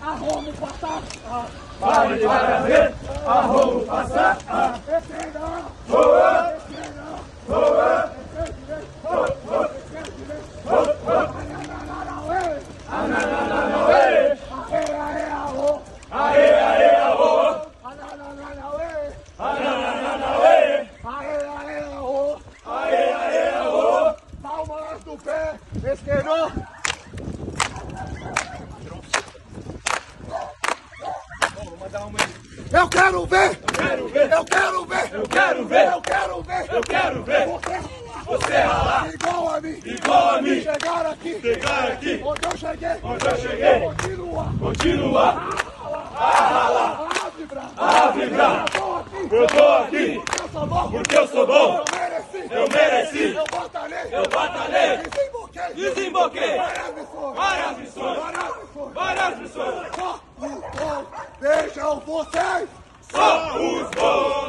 Arromo passar. Pare para ver, arromo passar. Esquerda. Boa, quero ver! Quero ver, Eu quero ver! eu quero ver, Eu quero ver! eu quero ver. Você ralar! Você ralar, Igual a mim! igual a mim. Chegar aqui! Chegar aqui, Onde eu cheguei! onde eu cheguei. Continua! Continua A vibrar! a vibrar. Eu tô aqui! Eu tô aqui Eu sou bom! porque eu sou bom. Eu mereci! Eu mereci. Eu batalhei! Eu batalhei. Desemboquei! Desemboquei. Várias missões! Várias missões. Várias missões! Várias missões. Só bons vejam vocês! Só os bons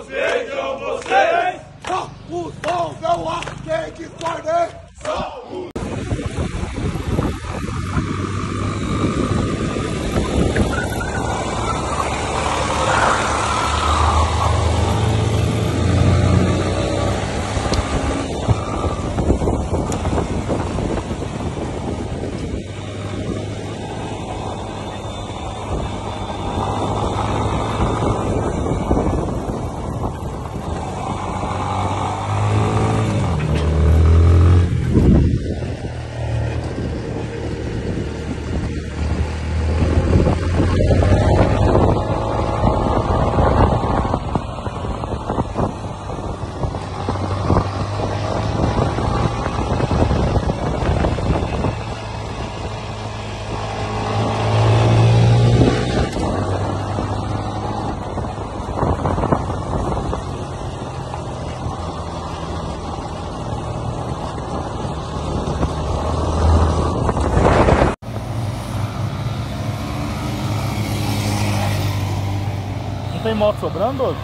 Não tem moto sobrando?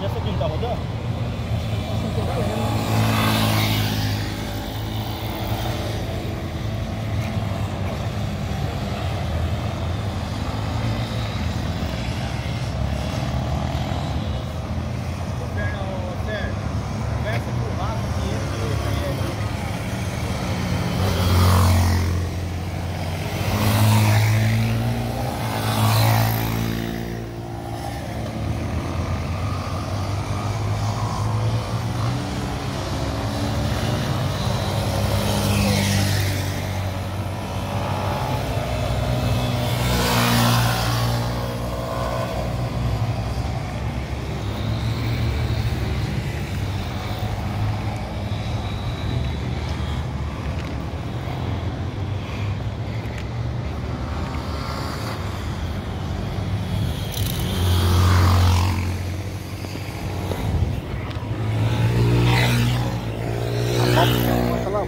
E essa aqui não tá rodando? Aquela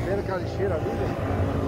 vendo a lixeira ali, né?